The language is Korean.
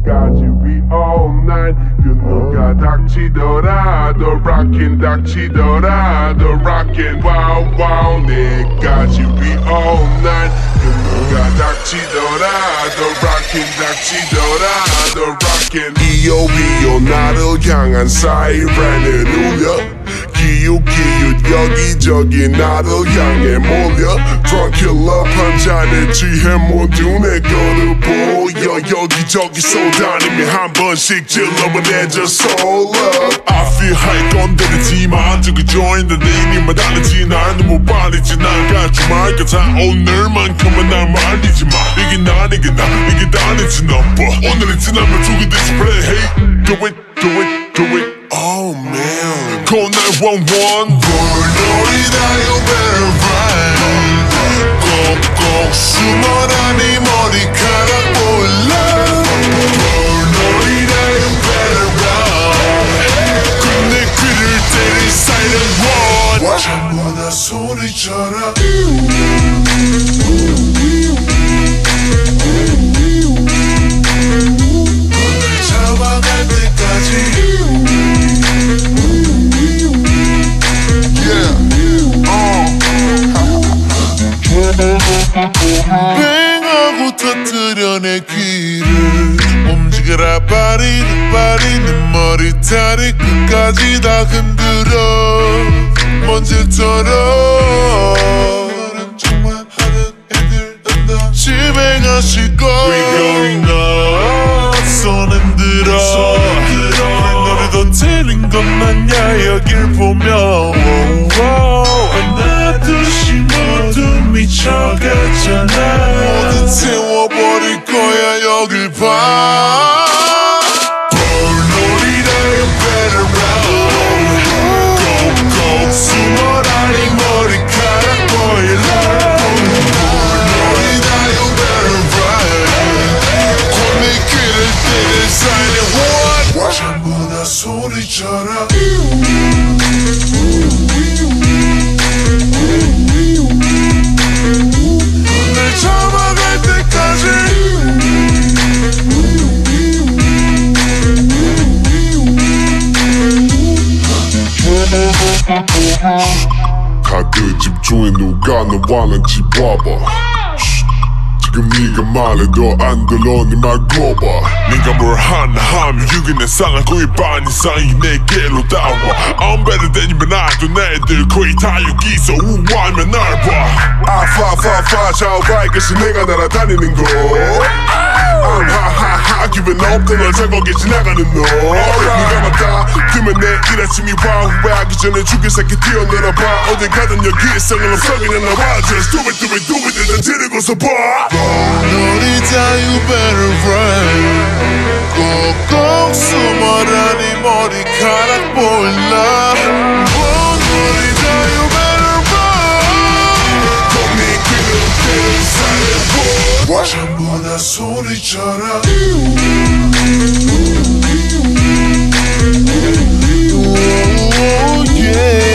내까지 we all night 그 누가 닥치더라 The rockin' 닥치더라 The rockin' wow wow 내까지 we all night 그 누가 닥치더라 The rockin' 닥치더라 The rockin' 이요 이요 나를 향한 사이렌을 울려 기웃 기웃 여기저기 나를 향해 몰려. Killer 판잔에 취해 모두 내 거를 보여. 여기저기 쏘다니며 한 번씩 질러보내줘 soul up. I feel high 건드리지만 joined 내 이름만 다르지. 난 너무 빨리 지 나가지 말까 다 오늘만큼은 날 말리지 마. 이게 난 이게 나. 이게 다르지 너빠 오늘은 지나면 죽이 디스플레이 Hey do it do it do it Call 911 불놀이다 you better run 꼭꼭 숨어라 네 머리카락 보일라 불놀이다 you better run 끝내 귀를 때린 silent one 전부 다 소리쳐라 파리 내 머리털이 끝까지 다 흔들어. 먼지처럼 정말 하는 애들 난다. 집에 가시고 We going up 손 흔들어. 내 노래도 틀린 것만야 여길 보며. 하나둘씩 모두 미쳐갔잖아. 모두 태워버릴 거야 여길 봐 때까지 다들 집중해 누가 너와 난집 와봐 지금 네가 말해도 안 들어 네말 거봐. 네가 뭘 하나 하면 이게 내 상한 거의 반 이상이 내게로 따와. I'm better than you but 나도 내들 거의 다 여기서 우아하면 날봐. 아파파파 좌우바이 그시 내가 날아다니는 거 I'm 하 하하 기분 없던 널 저거게 지나가는 너 네가 맞다 뜨면 내일 아침이 와 후회하기 전에 죽일 새끼 뛰어내려봐 어딜 가든 여기 있어는 없어기는 나와 Just do it do it do it 일단 지르고서 봐 놀이자 you better run 꼭꼭 숨어라 네 머리카락 보일라 ছাড়া Yeah